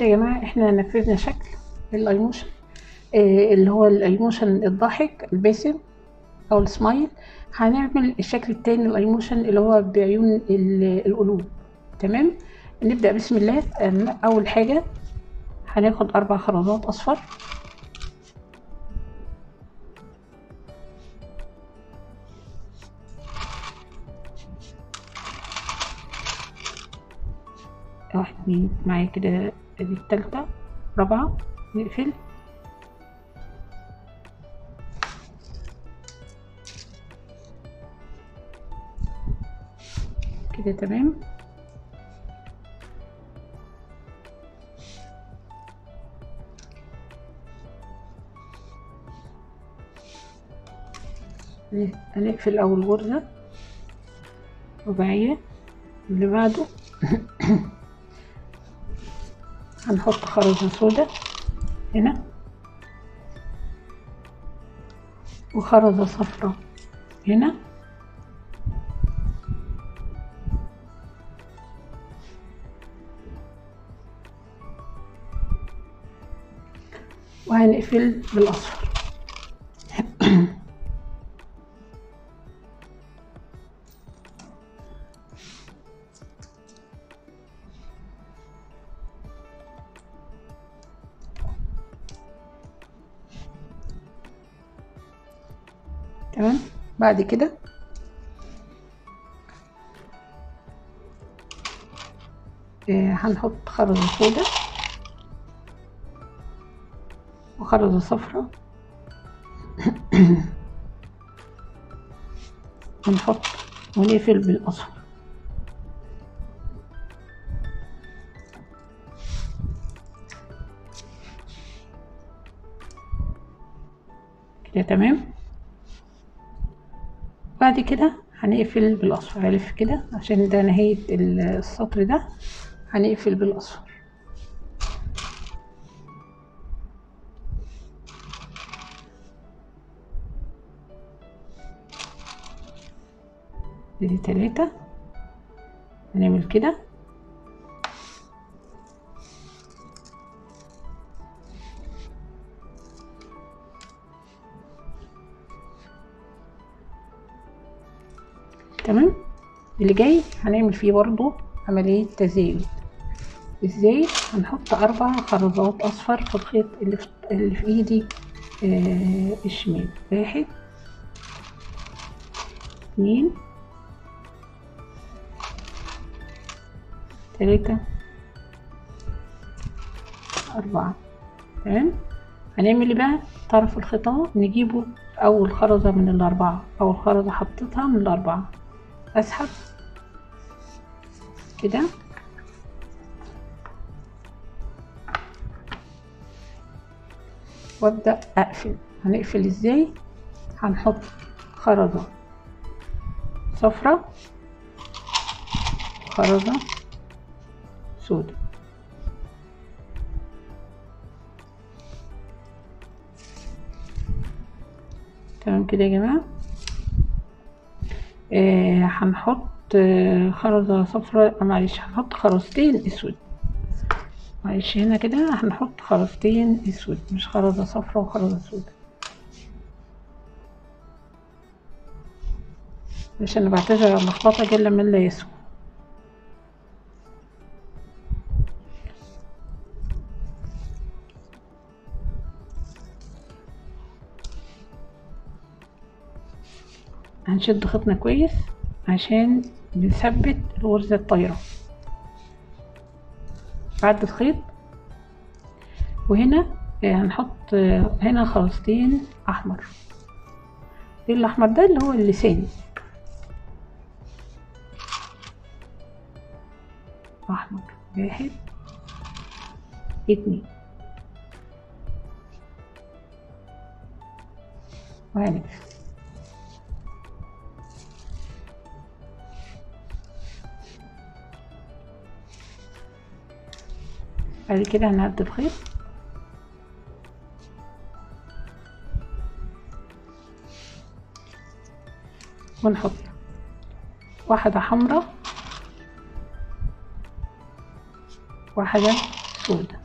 كده يا جماعة إحنا نفذنا شكل ال emotion آه، اللي هو ال emotion الضاحك الباسم أو السمايل. هنعمل الشكل التاني ال emotion اللي هو بعيون ال- القلوب. تمام؟ نبدأ بسم الله. أول حاجة هناخد أربع خرزات أصفر. واحد اتنين معايا كده دي التالتة رابعة نقفل. كده تمام. هنقفل أول غرزة. رباعية. اللي بعده. هنحط خرزة سودا هنا. وخرزة صفراء هنا. وهنقفل بالأصفر. تمام؟ بعد كده. آه، هنحط خرزة سودا وخرزة صفراء ونحط ونقفل بالأصفر كده تمام؟ بعد كده هنقفل بالأصفر. هلف كده عشان ده نهاية ال- السطر ده. هنقفل بالأصفر. دي تلاتة. هنعمل كده. تمام؟ اللي جاي هنعمل فيه برضو عملية تزايد إزاي؟ هنحط أربع خرزات أصفر في الخيط اللي في, اللي في إيدي آه الشمال. واحد اتنين تلاتة أربعة. تمام؟ هنعمل إيه بقى؟ طرف الخيطان نجيبه أول خرزة من الأربعة أول خرزة حطيتها من الأربعة. أسحب. كده. وأبدأ أقفل. هنقفل إزاي؟ هنحط خرزة. صفرة. خرزة. سودة تمام كده يا جماعة؟ آه هنحط آه خرزة صفراء معلش هنحط خرزتين أسود. معلش هنا كده هنحط خرزتين أسود مش خرزة صفراء وخرزة سودة عشان بعتذر على اللخبطة جل من لا يسوى. هنشد خيطنا كويس عشان بنثبت الغرزة الطايرة. بعد الخيط وهنا آه، هنحط آه، هنا خرزتين أحمر. إيه الأحمر ده اللي هو اللسان أحمر واحد اتنين. وهنقفل. بعد كده هنعد الخيط ونحط واحدة حمراء واحدة سودة.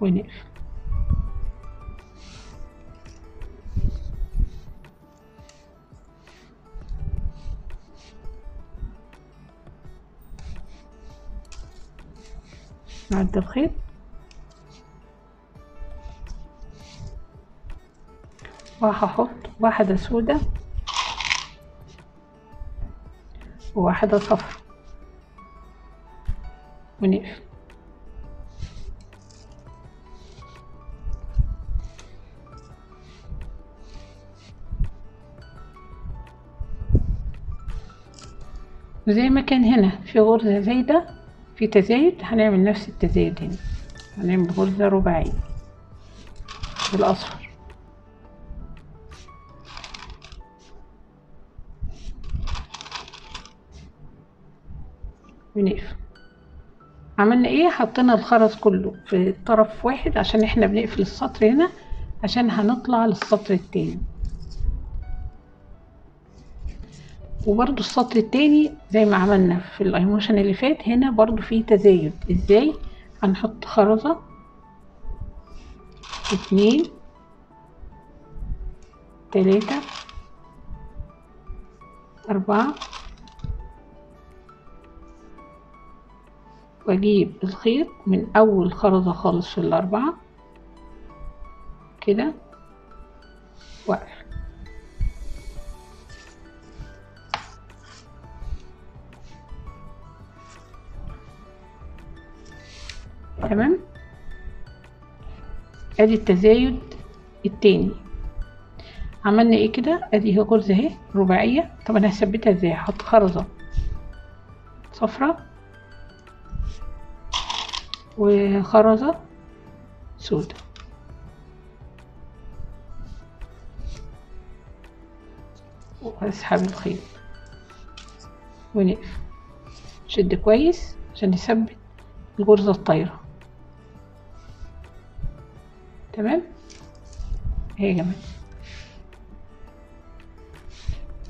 ونقفل. نعد الخيط وهحط واحدة سودة وواحدة صفر ونقفل. زي ما كان هنا في غرزة زايدة. في تزايد هنعمل نفس التزايد هنا. هنعمل غرزة رباعية بالأصفر. ونقفل عملنا إيه؟ حطينا الخرز كله في طرف واحد عشان إحنا بنقفل السطر هنا عشان هنطلع للسطر التاني. وبرضو السطر التاني زي ما عملنا في الايموشن اللي فات هنا برضو فيه تزايد. إزاي؟ هنحط خرزة. اتنين. تلاتة. أربعة. وأجيب الخيط من أول خرزة خالص في الأربعة. كده. واقفل تمام؟ ادي التزايد التاني. عملنا إيه كده؟ ادي هي غرزة اهي رباعية. طب أنا هثبتها إزاي؟ هحط خرزة صفرة وخرزة سودة. واسحب الخيط ونقفل. شد كويس عشان نثبت الغرزة الطايرة. تمام؟ اهي يا جماعة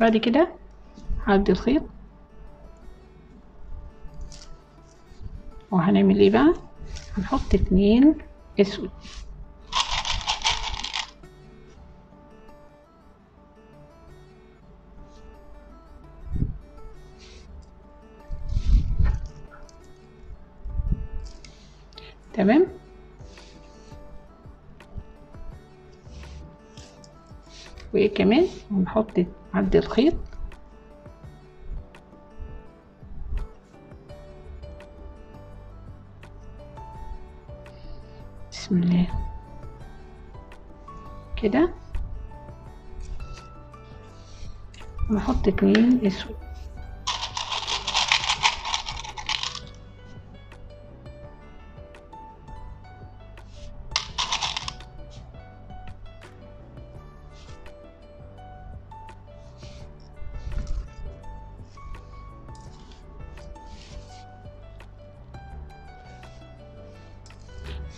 بعد كده هعدي الخيط. وهنعمل إيه بقى؟ هنحط اتنين أسود. تمام؟ وايه كمان؟ ونحط عند الخيط. بسم الله. كده. ونحط اتنين أسود.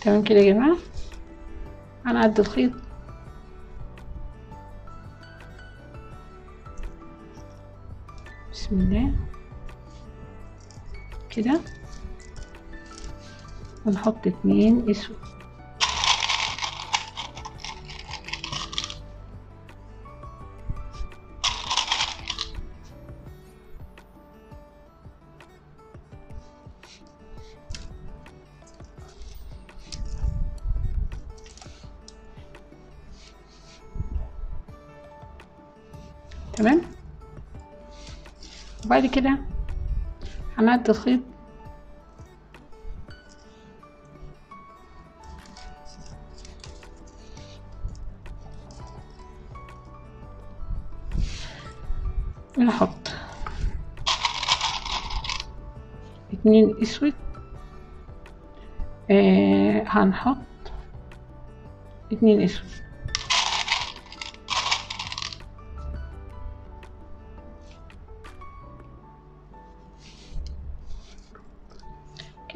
تمام كده يا جماعة؟ هنعد الخيط. بسم الله. كده. ونحط اتنين أسود. وبعد كده هنعد الخيط ونحط اتنين اسود. آه هنحط اتنين اسود.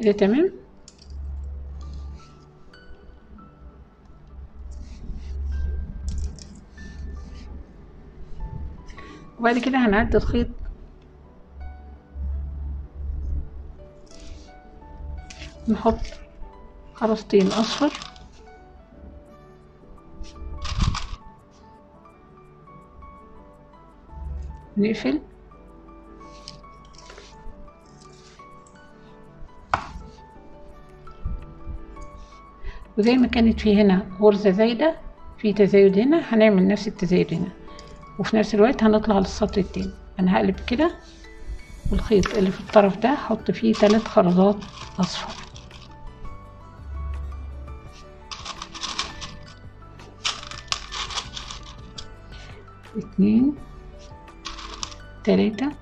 كده تمام؟ وبعد كده هنعد الخيط. نحط خرزتين أصفر. نقفل. وزي ما كانت في هنا غرزة زايدة في تزايد هنا هنعمل نفس التزايد هنا. وفي نفس الوقت هنطلع للسطر التاني. أنا هقلب كده والخيط اللي في الطرف ده هحط فيه ثلاث خرزات أصفر. اتنين تلاتة.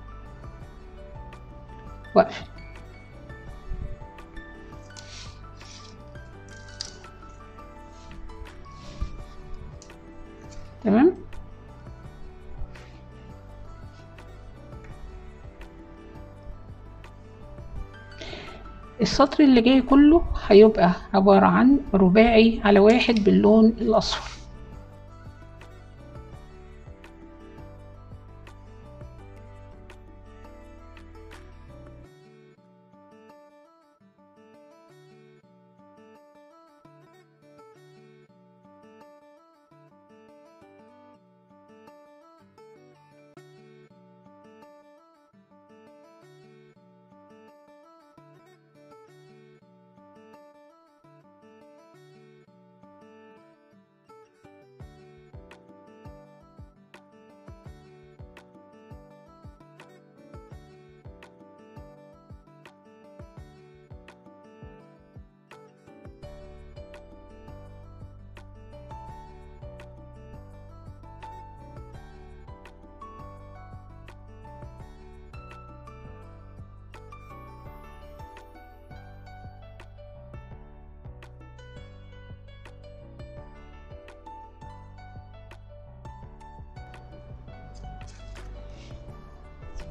واقفل. السطر اللي جاي كله هيبقى عبارة عن رباعي على واحد باللون الأصفر.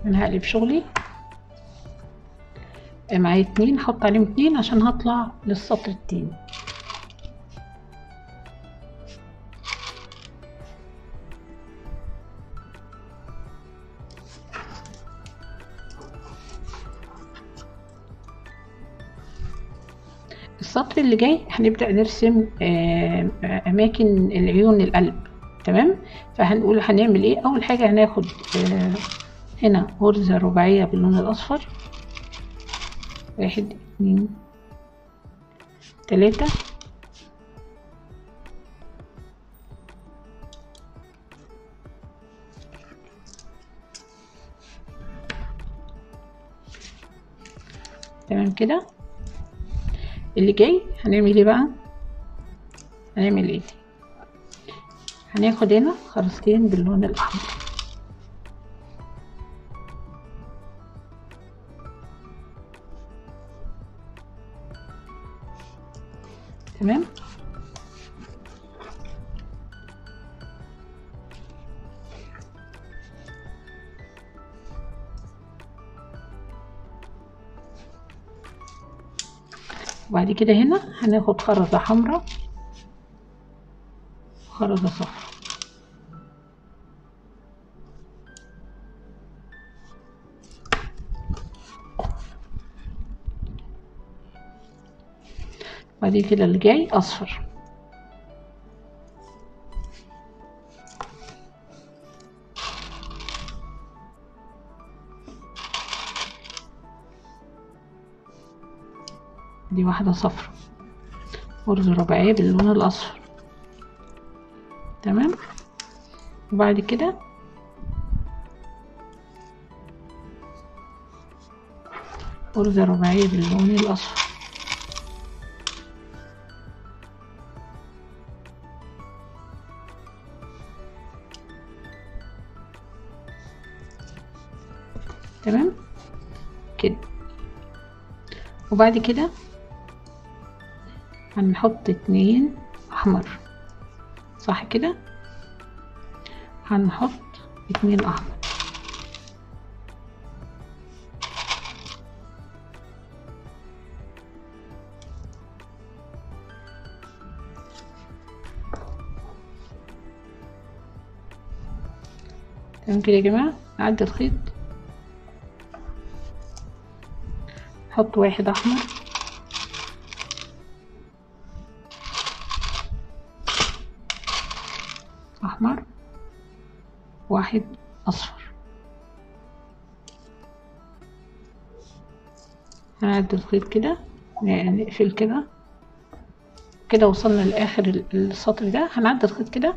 أنا هقلب شغلي؟ معايا اتنين هحط عليهم اتنين عشان هطلع للسطر التاني. السطر اللي جاي هنبدأ نرسم آه، أماكن العيون القلب تمام؟ فهنقول هنعمل إيه؟ أول حاجة هناخد آه، هنا غرزة رباعية باللون الأصفر. واحد اتنين تلاتة. تمام كده؟ اللي جاي هنعمل إيه بقى؟ هنعمل إيه؟ هناخد هنا خرزتين باللون الأحمر. تمام؟ وبعد كده هنا هناخد خرزة حمراء وخرزة صفراء. بعد كده اللي جاي أصفر. دي واحدة صفرا غرزة رباعية باللون الأصفر. تمام؟ وبعد كده غرزة رباعية باللون الأصفر. وبعد كده هنحط اتنين أحمر. صح كده؟ هنحط اتنين أحمر. تمام كده يا جماعة؟ نعدي الخيط. هحط واحد أحمر. أحمر. واحد أصفر. هنعد الخيط كده نقفل كده. كده وصلنا لآخر السطر ده. هنعدي الخيط كده.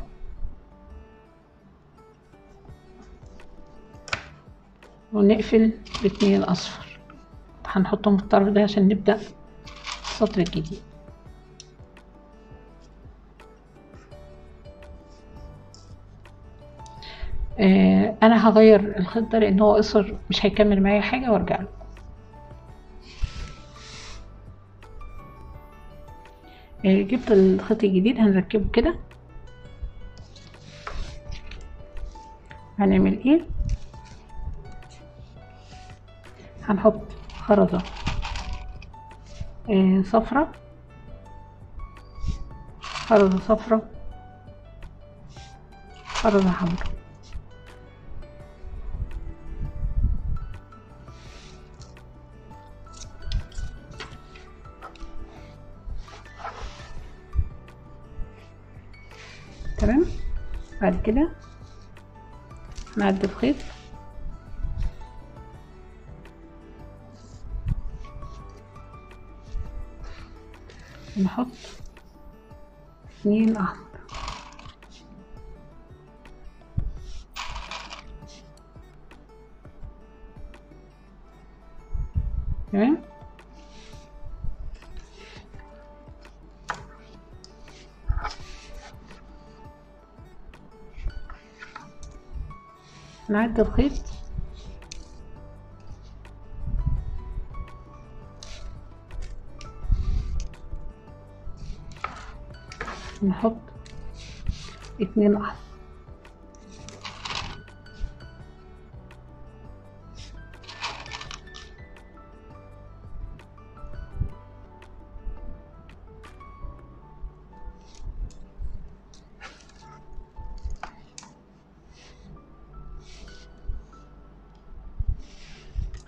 ونقفل باتنين أصفر. هنحطهم في الطرف ده عشان نبدأ السطر الجديد. آه أنا هغير الخيط ده لأن هو قصر مش هيكمل معايا حاجة وأرجع له. آه جبت الخيط الجديد هنركبه كده. هنعمل إيه؟ هنحط خرزه آه صفرة. خرزه صفرة. خرزه حمراء. تمام؟ بعد كده نعد الخيط. نحط اتنين أحمر. تمام؟ نعد الخيط؟ نحط اتنين احمر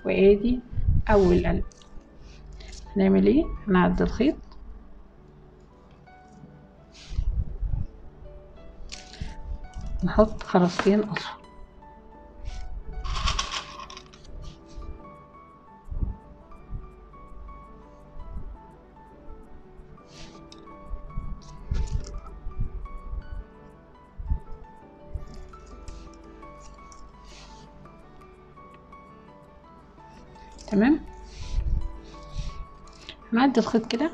وادي أول قلب. هنعمل إيه؟ هنعد الخيط. نحط خرزتين اصفر تمام؟ هنعد الخيط كده.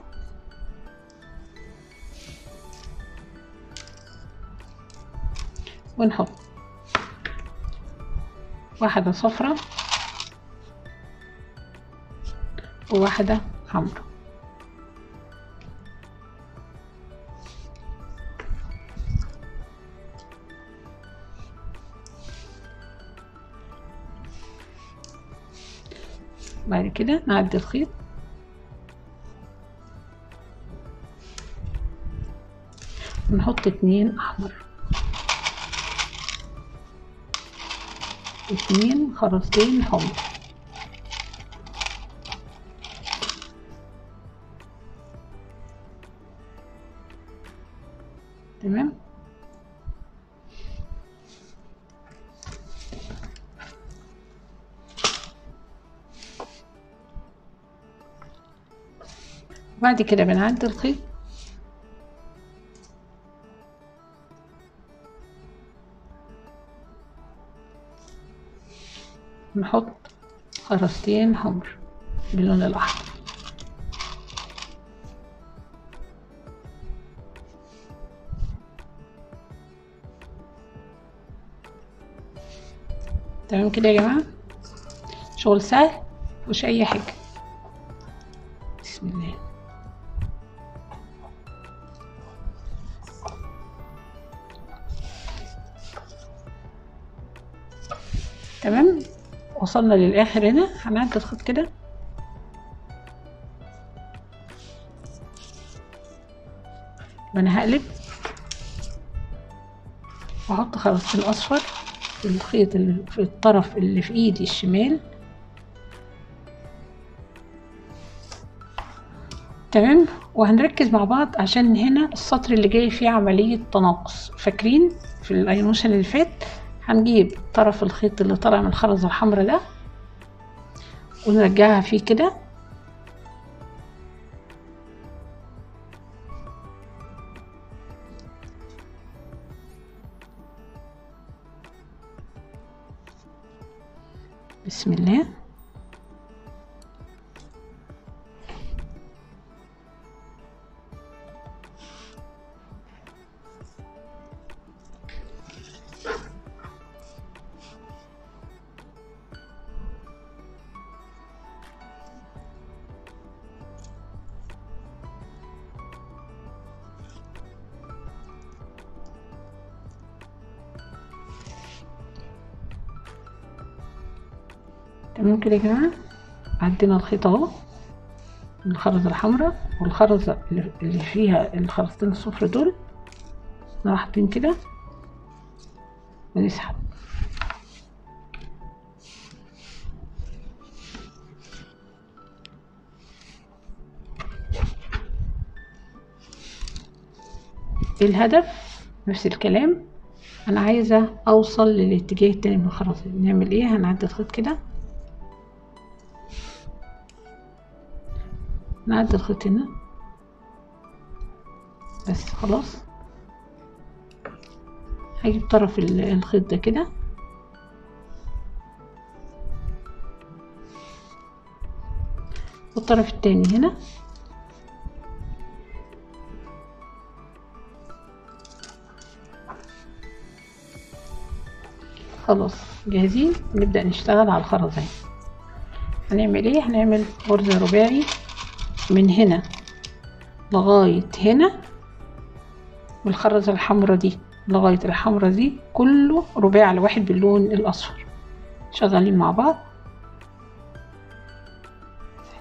ونحط واحدة صفرة وواحدة حمرا بعد كده نعدي الخيط. ونحط اتنين أحمر. اتنين خرزتين حمر تمام؟ بعد كده بنعدي الخيط. نحط خرزتين حمر باللون الأحمر. تمام كده يا جماعة؟ شغل سهل مش أي حاجة. وصلنا للآخر هنا. هنعدي الخيط كده. وأنا هقلب. وأحط خرزتين اصفر في الخيط في الطرف اللي في إيدي الشمال. تمام؟ وهنركز مع بعض عشان هنا السطر اللي جاي فيه عملية تناقص. فاكرين في الأيموشن اللي فات؟ هنجيب طرف الخيط اللي طالع من الخرزة الحمراء ده ونرجعها فيه كده. بسم الله. تمام. كده يا جماعة؟ عدينا الخيط أهو. الخرزة الحمراء والخرزة اللي فيها الخرزتين الصفر دول. حاطين كده. ونسحب. الهدف نفس الكلام. أنا عايزة أوصل للاتجاه التاني من الخرزة نعمل إيه؟ هنعدي الخيط كده. نعدي الخيط هنا بس خلاص. هجيب طرف ال- الخيط ده كده. والطرف التاني هنا. خلاص جاهزين؟ نبدأ نشتغل على الخرزة هنعمل إيه؟ هنعمل غرزة رباعي. من هنا لغاية هنا والخرزة الحمرا دي لغاية الحمرا دي كله رباعي على واحد باللون الأصفر. شغالين مع بعض.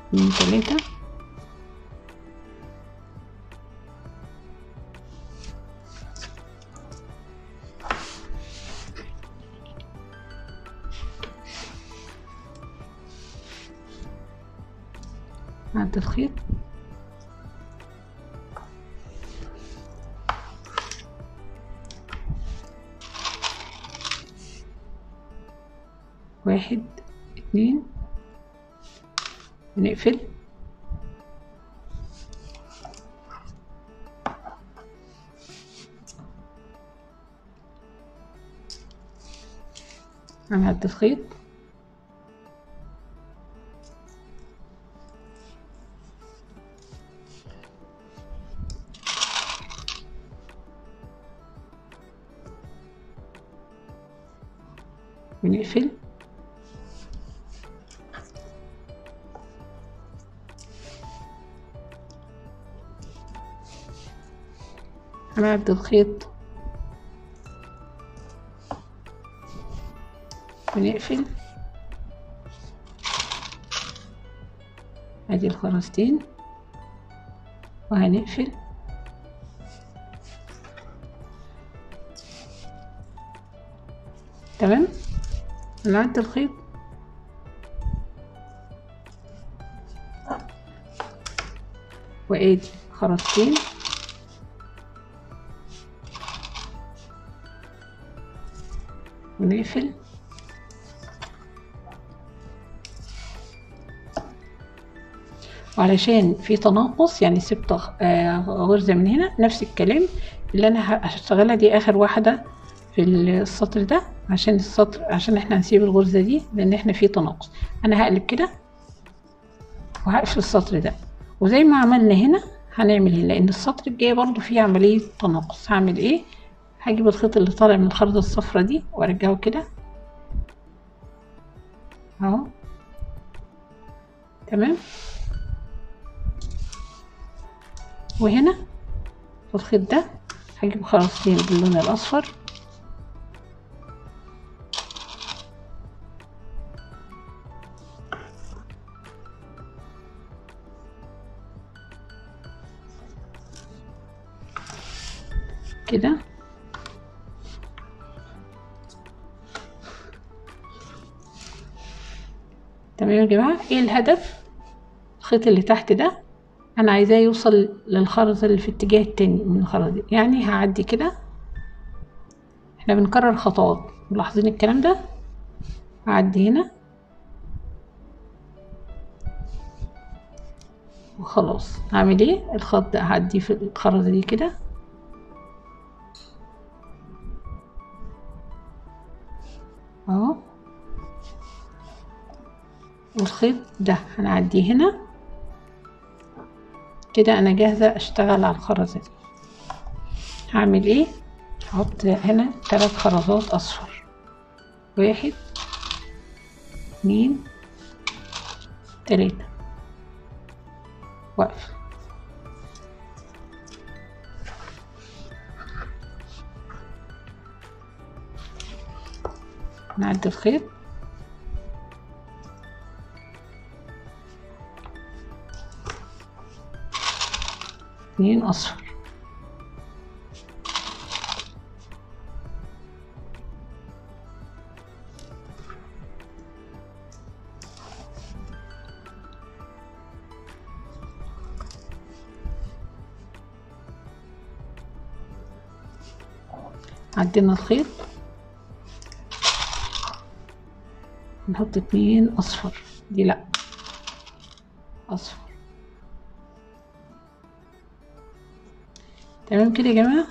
اتنين تلاتة. هنعد الخيط. ونقفل. هنعد الخيط. ونقفل ادي الخرزتين. وهنقفل. تمام؟ هنعد الخيط وادي خرزتين ونقفل. وعلشان في تناقص يعني سبت آه، غرزة من هنا نفس الكلام اللي أنا هشتغلها دي آخر واحدة في السطر ده عشان السطر عشان إحنا هنسيب الغرزة دي لأن إحنا في تناقص. أنا هقلب كده وهقفل السطر ده. وزي ما عملنا هنا هنعمل هنا لأن السطر الجاي برضو فيه عملية تناقص. هعمل إيه؟ هجيب الخيط اللي طالع من الخرزة الصفرا دي وأرجعه كده. أهو. تمام؟ وهنا في الخيط ده هجيب خرزتين باللون الأصفر. كده. تمام يا جماعة. إيه الهدف؟ الخيط اللي تحت ده؟ أنا عايزاه يوصل للخرزة اللي في الاتجاه التاني من الخرزة دي. يعني هعدي كده. إحنا بنكرر خطوات. ملاحظين الكلام ده؟ هعدي هنا. وخلاص. هعمل إيه؟ الخط ده هعديه في الخرزة دي كده. أهو. والخيط ده هنعديه هنا. كده أنا جاهزة أشتغل على الخرزة دي هعمل إيه؟ هحط هنا ثلاث خرزات أصفر. واحد اتنين تلاتة. واقفة. نعدي الخيط. اتنين اصفر. عدينا الخيط. نحط اتنين اصفر. دي لا. اصفر. تمام كده يا جماعة.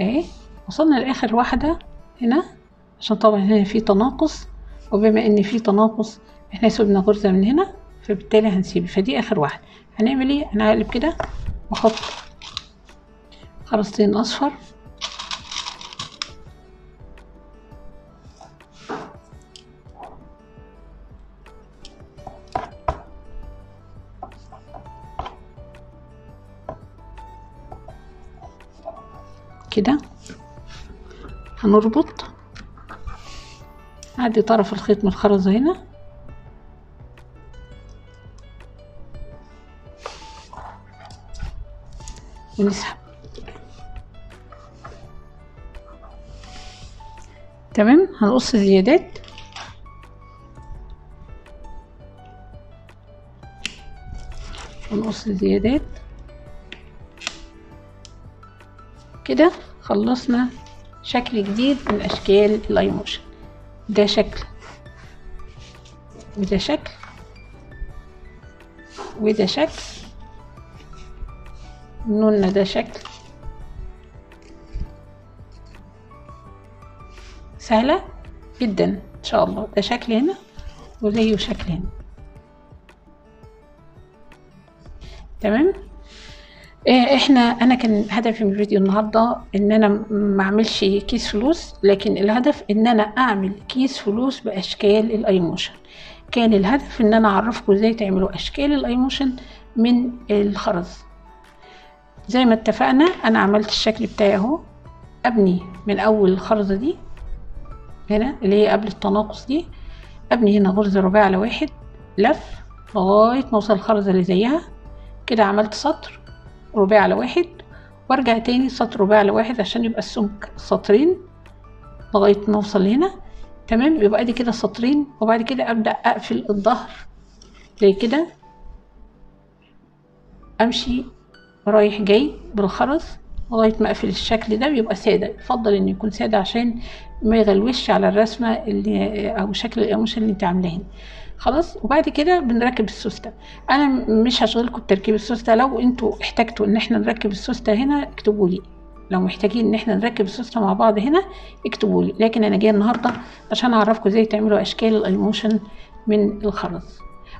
اهي وصلنا لآخر واحدة هنا عشان طبعا هنا في تناقص. وبما إن في تناقص إحنا سيبنا غرزه من هنا فبالتالي هنسيب فدي آخر واحدة. هنعمل إيه؟ هنقلب كده. واحط خرزتين أصفر. هنربط عدي طرف الخيط من الخرزة هنا. ونسحب. تمام؟ هنقص زيادات. ونقص زيادات. كده خلصنا شكل جديد من أشكال الايموشن ده شكل. وده شكل. وده شكل. قلنا ده شكل. سهلة جدا. إن شاء الله. ده شكل هنا وزيه شكل هنا. تمام؟ إحنا أنا كان هدفي من الفيديو النهارده إن أنا ما أعملش كيس فلوس لكن الهدف إن أنا أعمل كيس فلوس بأشكال ال emotion. كان الهدف إن أنا أعرفكم إزاي تعملوا أشكال ال emotion من الخرز. زي ما اتفقنا أنا عملت الشكل بتاعي أهو. أبني من أول الخرزه دي هنا اللي هي قبل التناقص دي. أبني هنا غرزه رباعي على واحد لف لغاية ما أوصل الخرزه اللي زيها. كده عملت سطر. رباعي على واحد وارجع تاني سطر رباعي على واحد عشان يبقى السمك سطرين لغاية ما أوصل هنا تمام؟ يبقى دي كده سطرين وبعد كده أبدأ أقفل الظهر. زي كده. أمشي رايح جاي بالخرز لغاية ما أقفل الشكل ده بيبقى سادة. يفضل انه يكون سادة عشان ما يغلوش على الرسمة اللي أو شكل القماشه اللي أنت عاملاها. خلاص وبعد كده بنركب السوسته. أنا مش هشغلكم بتركيب السوسته. لو أنتوا احتجتوا إن إحنا نركب السوسته هنا اكتبوا لي. لو محتاجين إن إحنا نركب السوسته مع بعض هنا اكتبوا لي. لكن أنا جاية النهارده عشان أعرفكم إزاي تعملوا أشكال ال emotion من الخرز.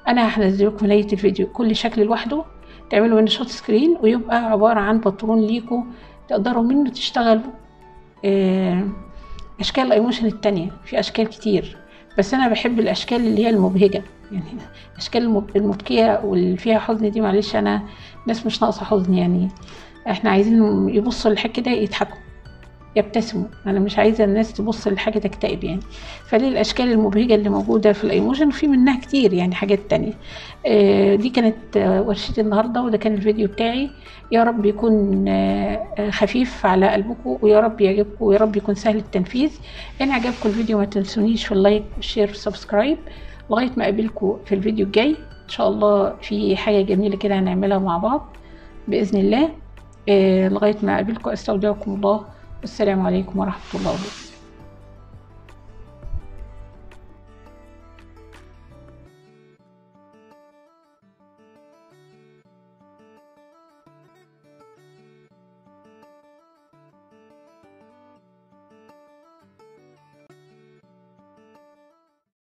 أنا هنزل لكم نهايه الفيديو كل شكل لوحده. تعملوا منه shot screen ويبقى عبارة عن باترون ليكم تقدروا منه تشتغلوا أشكال ال emotion التانية. في أشكال كتير. بس أنا بحب الأشكال اللي هي المبهجة. يعني الأشكال المبكية واللي فيها حزن دي معلش أنا ناس مش ناقصة حزن يعني. إحنا عايزين يبصوا للحاجة كده يضحكوا. يبتسموا. أنا مش عايزة الناس تبص لحاجه تكتئب يعني. فدي الأشكال المبهجة اللي موجودة في ال emotion وفي منها كتير يعني حاجات تانية. آه دي كانت آه ورشتي النهارده وده كان الفيديو بتاعي. يا رب يكون آه خفيف على قلبكم ويا رب يعجبكم ويا رب يكون سهل التنفيذ. إن عجبكم الفيديو ما تنسونيش في ال like وال share وال subscribe لغاية ما أقابلكم في الفيديو الجاي. إن شاء الله في حاجة جميلة كده هنعملها مع بعض بإذن الله. لغاية ما أقابلكم أستودعكم الله. والسلام عليكم ورحمة الله وبركاته